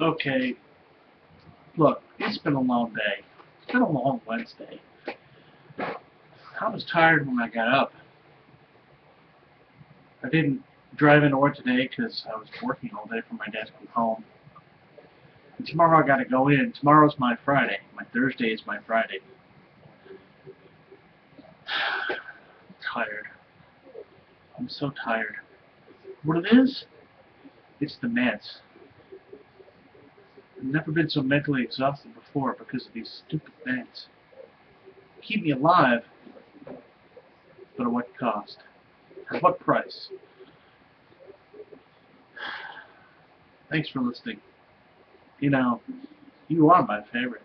Okay. Look, it's been a long day. It's been a long Wednesday. I was tired when I got up. I didn't drive into work today because I was working all day from my desk from home. And tomorrow I got to go in. Tomorrow's my Friday. My Thursday is my Friday. tired. I'm so tired. What it is? It's the meds. Never been so mentally exhausted before because of these stupid meds. Keep me alive, but at what cost? At what price? Thanks for listening. You know, you are my favorite.